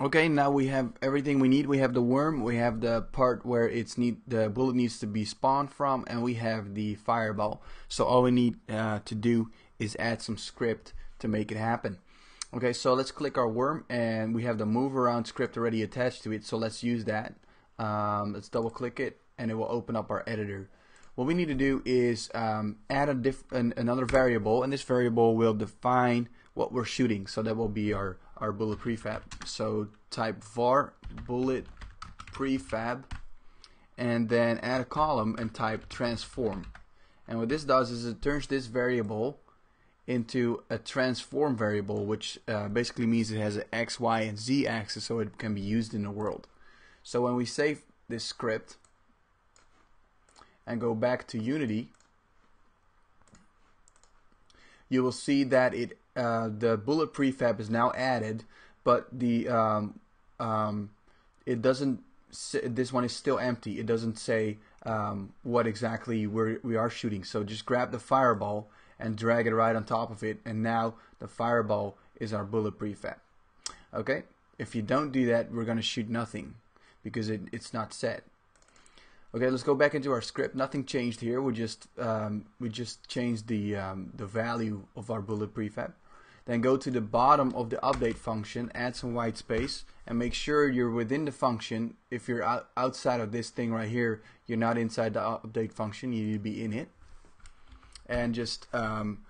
Okay, now we have everything we need. We have the worm, we have the part where it's need the bullet needs to be spawned from, and we have the fireball. So all we need uh, to do is add some script to make it happen. Okay, so let's click our worm, and we have the move around script already attached to it. So let's use that. Um, let's double click it, and it will open up our editor. What we need to do is um, add a diff an, another variable, and this variable will define what we're shooting. So that will be our our bullet prefab. So type var bullet prefab and then add a column and type transform. And what this does is it turns this variable into a transform variable, which uh, basically means it has an x, y, and z axis, so it can be used in the world. So when we save this script and go back to Unity, you will see that it uh, the bullet prefab is now added, but the um, um, it doesn't. This one is still empty. It doesn't say um, what exactly we're, we are shooting. So just grab the fireball and drag it right on top of it, and now the fireball is our bullet prefab. Okay. If you don't do that, we're gonna shoot nothing because it, it's not set. Okay, let's go back into our script. Nothing changed here. We just um, we just changed the um, the value of our bullet prefab. Then go to the bottom of the update function, add some white space, and make sure you're within the function. If you're out, outside of this thing right here, you're not inside the update function. You need to be in it. And just um,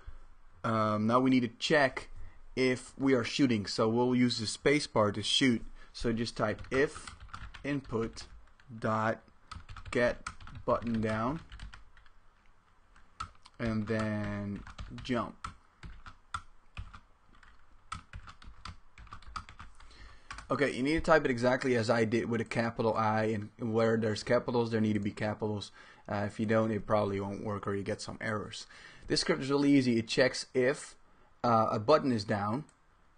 um, now we need to check if we are shooting. So we'll use the spacebar to shoot. So just type if input dot get button down and then jump. Okay, you need to type it exactly as I did with a capital I, and where there's capitals, there need to be capitals. Uh, if you don't, it probably won't work or you get some errors. This script is really easy. It checks if uh, a button is down,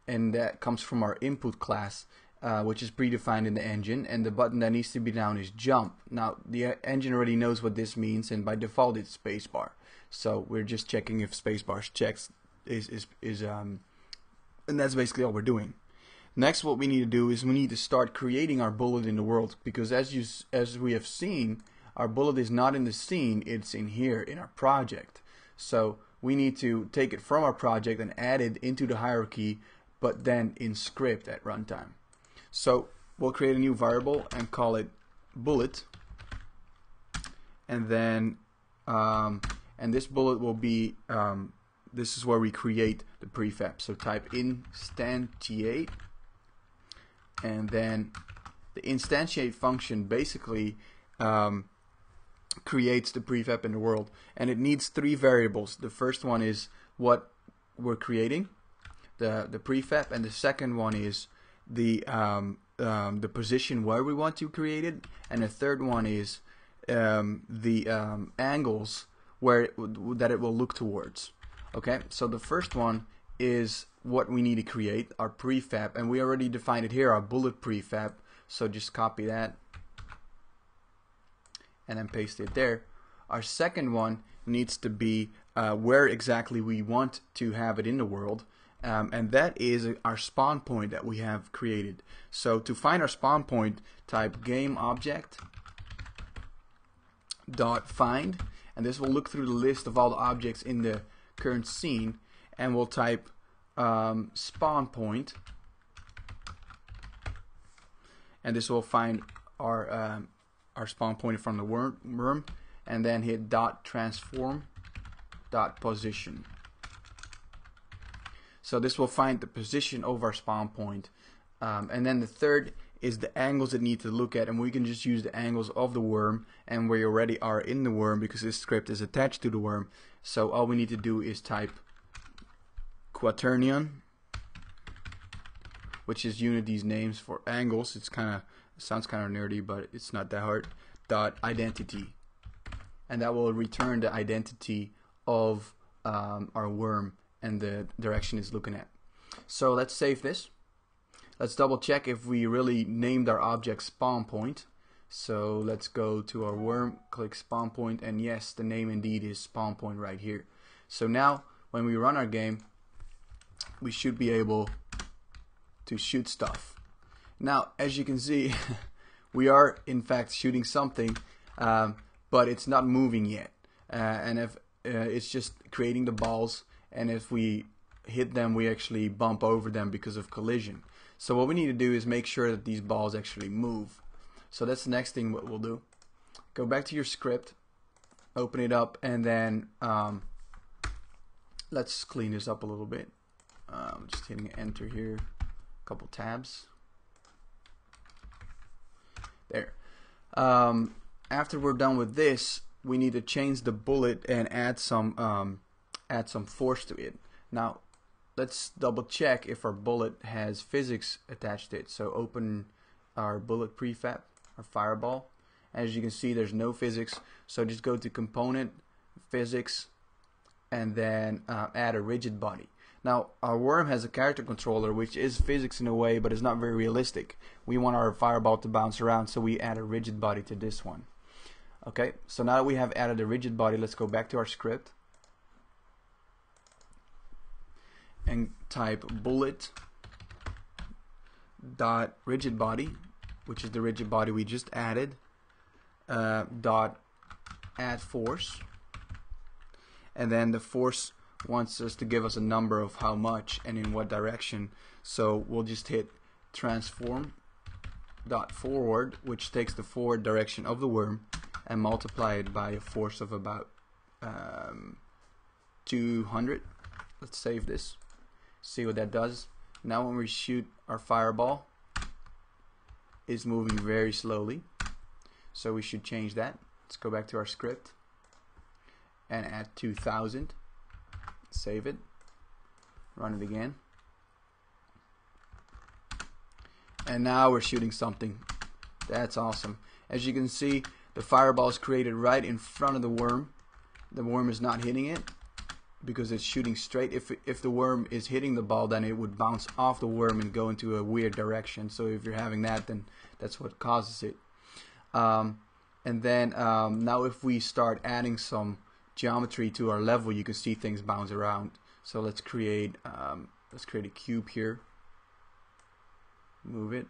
and that comes from our input class uh, which is predefined in the engine and the button that needs to be down is jump. Now the engine already knows what this means and by default it's spacebar. So we're just checking if spacebar checks is is is um and that's basically all we're doing. Next what we need to do is we need to start creating our bullet in the world because as you as we have seen our bullet is not in the scene it's in here in our project. So we need to take it from our project and add it into the hierarchy but then in script at runtime. So we'll create a new variable and call it bullet and then um, and this bullet will be um, this is where we create the prefab so type instantiate and then the instantiate function basically um, creates the prefab in the world. And it needs three variables. The first one is what we're creating the the prefab and the second one is the um, um, the position where we want to create it, and the third one is um, the um, angles where it that it will look towards. Okay, so the first one is what we need to create, our prefab, and we already defined it here, our bullet prefab. So just copy that and then paste it there. Our second one needs to be uh, where exactly we want to have it in the world um, and that is our spawn point that we have created. So to find our spawn point, type game object dot find, and this will look through the list of all the objects in the current scene, and we'll type um, spawn point, and this will find our um, our spawn point from the worm, and then hit dot transform dot position. So this will find the position of our spawn point. Um, and then the third is the angles that need to look at and we can just use the angles of the worm and we already are in the worm because this script is attached to the worm. So all we need to do is type quaternion which is Unity's names for angles. It's kind of sounds kind of nerdy, but it's not that hard. Dot identity, and that will return the identity of um, our worm and the direction it's looking at. So let's save this. Let's double check if we really named our object spawn point. So let's go to our worm, click spawn point, and yes, the name indeed is spawn point right here. So now, when we run our game, we should be able to shoot stuff. Now, as you can see, we are in fact shooting something, um, but it's not moving yet. Uh, and if uh, it's just creating the balls, and if we hit them, we actually bump over them because of collision. So what we need to do is make sure that these balls actually move. So that's the next thing what we'll do. Go back to your script, open it up, and then um, let's clean this up a little bit. Um, just hitting enter here, a couple tabs. There. Um, after we're done with this, we need to change the bullet and add some um, add some force to it. Now, let's double check if our bullet has physics attached to it. So open our bullet prefab, our fireball. As you can see, there's no physics. So just go to component, physics, and then uh, add a rigid body. Now, our worm has a character controller, which is physics in a way, but it's not very realistic. We want our fireball to bounce around, so we add a rigid body to this one. Okay, so now that we have added a rigid body, let's go back to our script and type bullet dot rigid body, which is the rigid body we just added, uh, dot add force, and then the force wants us to give us a number of how much and in what direction. So we'll just hit transform dot forward, which takes the forward direction of the worm and multiply it by a force of about um, 200. Let's save this. See what that does. Now when we shoot our fireball, it's moving very slowly. So we should change that. Let's go back to our script and add 2000. Save it. Run it again. And now we're shooting something. That's awesome. As you can see, the fireball is created right in front of the worm. The worm is not hitting it because it's shooting straight. If if the worm is hitting the ball, then it would bounce off the worm and go into a weird direction. So if you're having that, then that's what causes it. Um, and then um, now if we start adding some geometry to our level, you can see things bounce around. So let's create um, let's create a cube here. Move it.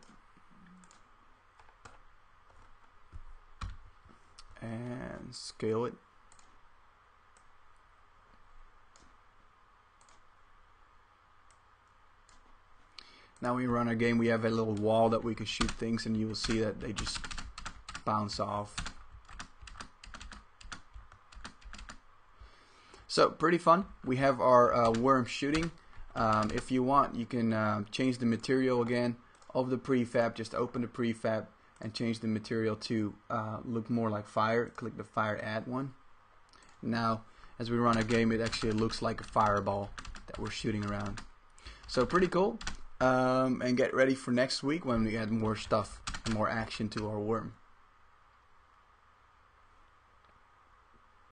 and scale it. Now we run our game, we have a little wall that we can shoot things and you will see that they just bounce off. So pretty fun. We have our uh, worm shooting. Um, if you want, you can uh, change the material again of the prefab. Just open the prefab, and change the material to uh, look more like fire. Click the fire add one. Now, as we run a game, it actually looks like a fireball that we're shooting around. So pretty cool. Um, and get ready for next week when we add more stuff and more action to our worm.